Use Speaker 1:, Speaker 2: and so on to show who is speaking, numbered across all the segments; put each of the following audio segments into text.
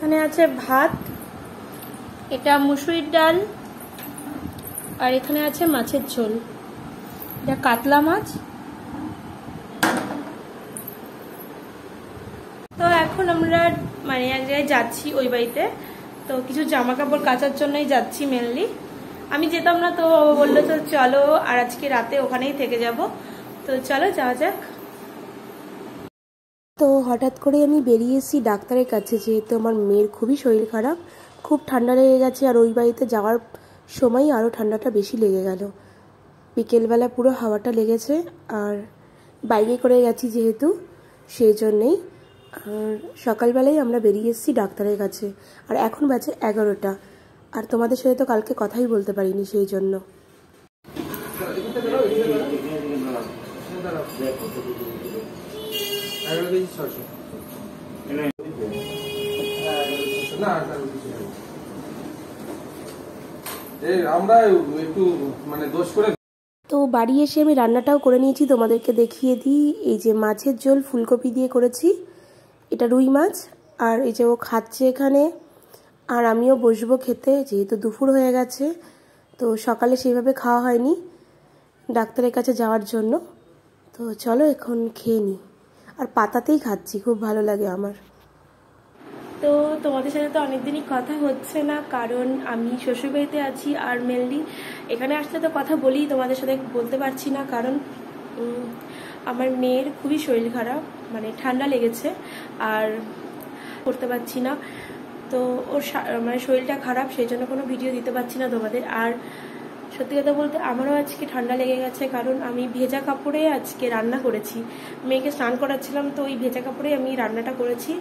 Speaker 1: এখানে আছে ভাত, এটা মুসুরির ডাল, আর এখানে আছে মাছের ঝোল। এটা কাতলা মাছ। তো এখন আমরা মানে এক জায়গায় যাচ্ছি ওই বাড়িতে। তো কিছু জামা কাপড় কাচার জন্যই যাচ্ছি মেনলি আমি যেতাম না, তো বলল তো চলো, আর আজকে রাতে ওখানেই থেকে যাব। তো চলো, যাওয়া যাক।
Speaker 2: তো হঠাৎ করে আমি বেরিয়ে এসেছি ডাক্তারের কাছে, যেহেতু আমার মেয়ের খুবই শরীর খারাপ, খুব ঠান্ডা লেগে গেছে, আর ওই বাড়িতে যাওয়ার সময় আরও ঠান্ডাটা বেশি লেগে গেল। বিকেলবেলা পুরো হাওয়াটা লেগেছে, আর বাইকে করে গেছি যেহেতু, সেই জন্যেই। আর সকালবেলায় আমরা বেরিয়ে এসেছি ডাক্তারের কাছে, আর এখন বাজে এগারোটা। আর তোমাদের সাথে তো কালকে কথাই বলতে পারিনি সেই জন্য। তো বাড়ি এসে আমি রান্নাটাও করে নিয়েছি, তোমাদেরকে দেখিয়ে দিই। এই যে মাছের ঝোল, ফুলকপি দিয়ে করেছি। এটা রুই মাছ, আর এই যে ও খাচ্ছে এখানে, আর আমিও বসবো খেতে, যেহেতু দুপুর হয়ে গেছে, তো সকালে সেইভাবে খাওয়া হয়নি ডাক্তারের কাছে যাওয়ার জন্য। তো চলো এখন খেয়ে নিই। আর পাতাতেই খাচ্ছি, খুব ভালো লাগে আমার।
Speaker 1: তো তোমাদের সাথে তো অনেকদিনই কথা হচ্ছে না, কারণ আমি শ্বশুরবাড়িতে আছি আর মেনলি এখানে আসলে তো কথা বলি তোমাদের সাথে বলতে পারছি না, কারণ আমার মেয়ের খুবই শরীর খারাপ মানে ঠান্ডা লেগেছে আর করতে পারছি না। তো ওর মানে শরীরটা খারাপ, সেই জন্য কোনো ভিডিও দিতে পারছি না তোমাদের। আর সত্যি কথা বলতে আমারও আজকে ঠান্ডা লেগে গেছে, কারণ আমি ভেজা কাপড়ে আজকে রান্না করেছি। মেয়েকে স্নান করাচ্ছিলাম, তো ওই ভেজা কাপড়ে আমি রান্নাটা করেছি।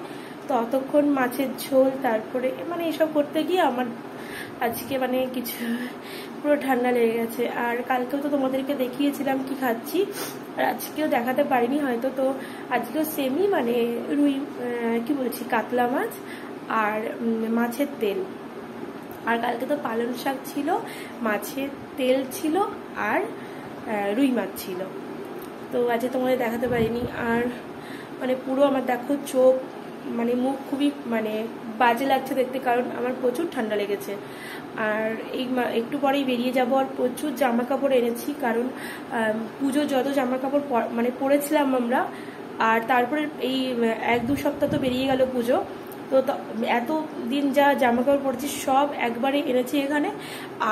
Speaker 1: তো অতক্ষণ মাছের ঝোল, তারপরে মানে এসব করতে গিয়ে আমার আজকে মানে কিছু পুরো ঠান্ডা লেগে গেছে। আর কালকেও তো তোমাদেরকে দেখিয়েছিলাম কি খাচ্ছি, আর আজকেও দেখাতে পারিনি হয়তো, তো আজকেও সেমই মানে রুই কি বলছি, কাতলা মাছ আর মাছের তেল। আর কালকে তো পালং শাক ছিল, মাছের তেল ছিল আর রুই মাছ ছিল। তো আজকে তোমাদের দেখাতে পারিনি। আর মানে পুরো আমার দেখো চোখ মানে মুখ খুবই মানে বাজে লাগছে দেখতে কারণ আমার প্রচুর ঠান্ডা লেগেছে। আর এই একটু পরেই বেরিয়ে যাব আর প্রচুর জামা কাপড় এনেছি কারণ পুজো যত জামা কাপড় মানে পরেছিলাম আমরা, আর তারপরে এই এক দু সপ্তাহ তো বেরিয়ে গেল পুজো। তো এত দিন যা জামা কাপড় পরেছি সব একবারে এনেছি এখানে।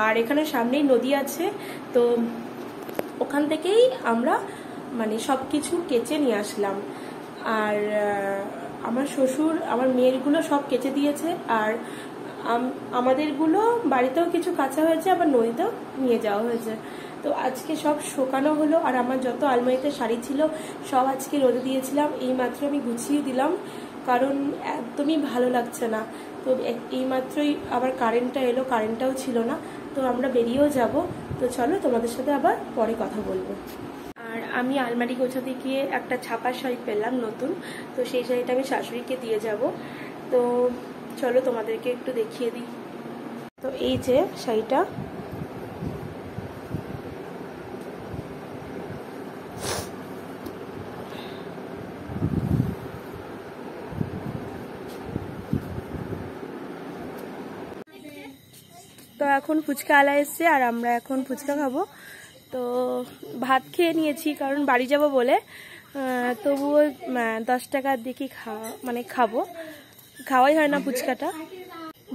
Speaker 1: আর এখানে সামনেই নদী আছে, তো ওখান থেকেই আমরা মানে সব কিছু কেচে নিয়ে আসলাম। আর আমার শ্বশুর, আমার মেয়েরগুলো সব কেচে দিয়েছে, আর আমাদেরগুলো বাড়িতেও কিছু কাঁচা হয়েছে, আবার নদীতেও নিয়ে যাওয়া হয়েছে। তো আজকে সব শোকানো হলো, আর আমার যত আলমারিতে শাড়ি ছিল, সব আজকে রোদে দিয়েছিলাম। এই মাত্র আমি গুছিয়ে দিলাম। কারণ একদমই ভালো লাগছে না। তো এক- এই আবার কারেন্টটা এলো কারেন্টটাও ছিল না। তো আমরা বেরিয়েও যাব। তো চলো তোমাদের সাথে আবার পরে কথা বলব। আর আমি আলমারি গোছাতে গিয়ে একটা ছাপার শাড়ি পেলাম নতুন। তো সেই শাড়িটা আমি শাশুড়িকে দিয়ে যাব। তো চলো তোমাদেরকে একটু দেখিয়ে দিই। তো এই যে শাড়িটা তো এখন ফুচকা আলা এসছে আর আমরা এখন ফুচকা খাব। তো ভাত খেয়ে নিয়েছি, কারণ বাড়ি যাব বলে। তবুও দশ টাকার দিকে খাওয়া মানে খাব। খাওয়াই হয় না ফুচকাটা।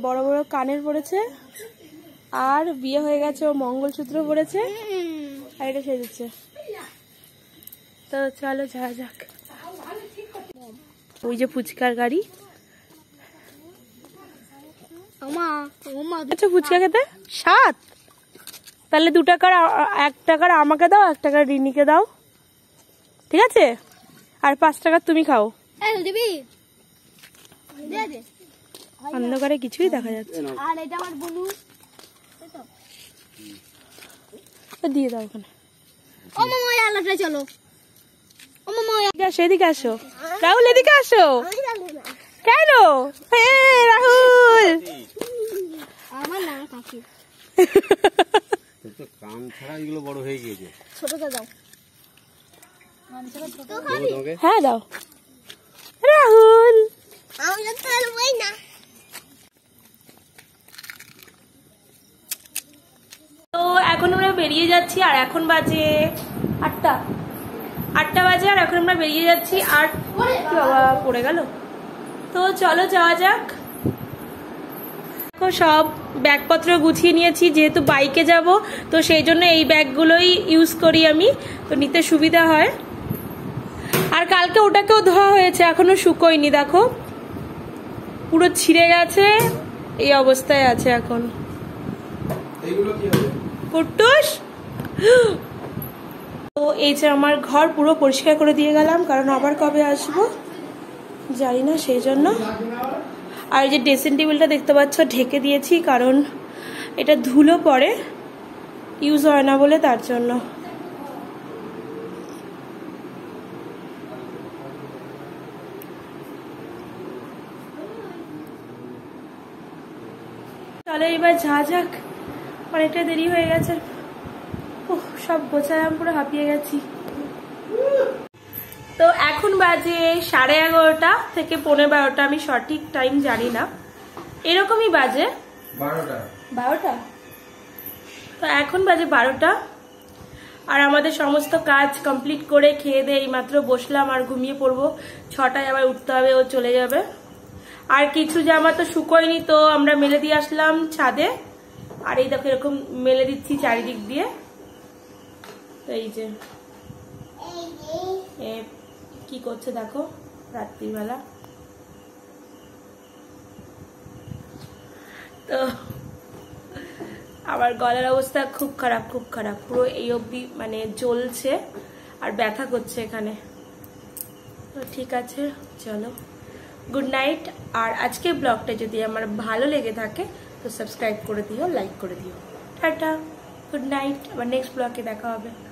Speaker 1: বড় বড় কানের পড়েছে, আর বিয়ে হয়ে গেছে, ও মঙ্গলসূত্র পড়েছে, আর এটা সেজেছে। তো চলো যা যাক। ওই যে ফুচকার গাড়ি। আচ্ছা ফুচকা খেতে? সাত। তাহলে দু টাকার এক টাকার আমাকে দাও এক টাকার রিনিকে দাও। ঠিক আছে? আর পাঁচ টাকার তুমি খাও। অন্ধকারে কিছুই দেখা যাচ্ছে।
Speaker 3: আর এটা আমার বনু
Speaker 1: দিয়ে দাও ওখানে।
Speaker 3: ও মামা ওই আলাপটা চলো। ও মামা ওই
Speaker 1: আসো এদিকে আসো। রাহুল এদিকে আসো। কেন? হে রাহুল!
Speaker 3: আমার নাম
Speaker 4: পাখি। তো কান ছাড়া এগুলো বড় হয়ে গিয়েছে।
Speaker 3: ছোটটা দাও
Speaker 1: হ্যাঁ দাও। রাহুল।
Speaker 3: আর তো
Speaker 1: এখন আমরা বেরিয়ে যাচ্ছি আর এখন বাজে আটটা। আটটা বাজে আর এখন আমরা বেরিয়ে যাচ্ছি আর বাবা পড়ে গেল? তো চলো যাওয়া যাক। সব ব্যাগপত্র গুছিয়ে নিয়েছি যেহেতু বাইকে যাব তো সেই জন্য এই ব্যাগগুলোই ইউজ করি আমি তো নিতে সুবিধা হয়। আর কালকে ওটাকেও ধোয়া হয়েছে এখনও শুকোয়নি দেখো। পুরো ছিঁড়ে গেছে এই অবস্থায় আছে এখন। কুট্টুস তো এই যে আমার ঘর পুরো পরিষ্কার করে দিয়ে গেলাম কারণ আবার কবে আসব? জানি না সেই জন্য। আর যে ড্রেসিং টেবিলটা দেখতে পাচ্ছ ঢেকে দিয়েছি কারণ এটা ধুলো পড়ে ইউজ হয় না বলে তার জন্য। তাহলে এবার যা যাক অনেকটা দেরি হয়ে গেছে। উফ, সব গোছালাম পুরো হাঁপিয়ে গেছি। তো এখন বাজে সাড়ে এগারোটা থেকে পনেরো বারোটা আমি সঠিক টাইম জানি না। এরকমই বাজে।
Speaker 5: বারোটা।
Speaker 1: তো এখন বাজে বারোটা। আর আমাদের সমস্ত কাজ কমপ্লিট করে খেয়ে দিয়ে এইমাত্র বসলাম আর ঘুমিয়ে পড়ব। ছটায় আবার উঠতে হবে ও চলে যাবে। আর কিছু জামা তো শুকোয়নি তো আমরা মেলে দিয়ে আসলাম ছাদে। আর এই দেখো এরকম মেলে দিচ্ছি চারিদিক দিয়ে। তো এই যে। কি করছে দেখো, রাত্রিবেলা। তো, আমার গলার অবস্থা খুব খারাপ খুব খারাপ। পুরো এই অবধি মানে জ্বলছে আর ব্যথা করছে এখানে। তো ঠিক আছে, চলো। গুড নাইট আর আজকের ব্লগটা যদি আমার ভালো লেগে থাকে, তো সাবস্ক্রাইব করে দিও লাইক করে দিও। টাটা। গুড নাইট আবার নেক্সট ব্লগে দেখা হবে।